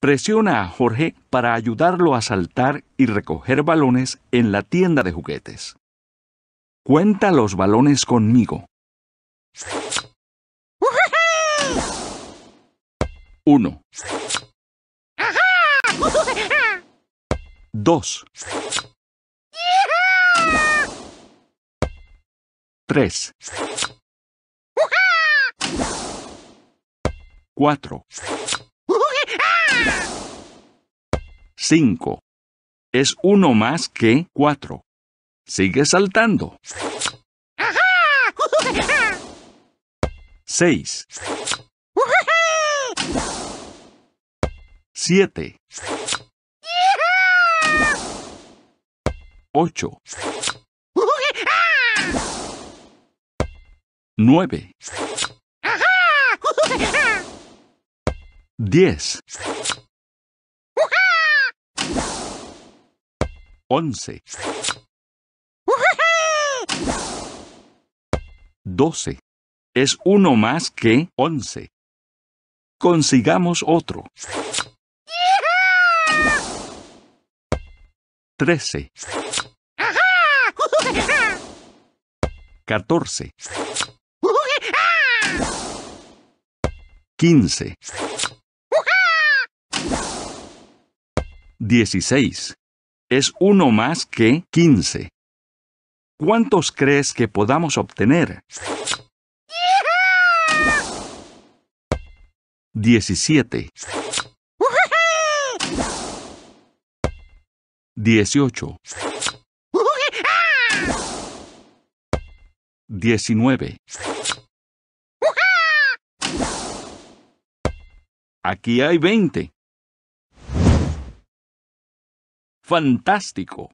Presiona a Jorge para ayudarlo a saltar y recoger balones en la tienda de juguetes. Cuenta los balones conmigo. 1 2 3 4 5 es uno más que 4. Sigue saltando. 6 7 8 9 10 11 12 es uno más que 11. Consigamos otro. 13 14 15 16 es uno más que 15. ¿Cuántos crees que podamos obtener? 17 18 19 Aquí hay 20. Fantástico.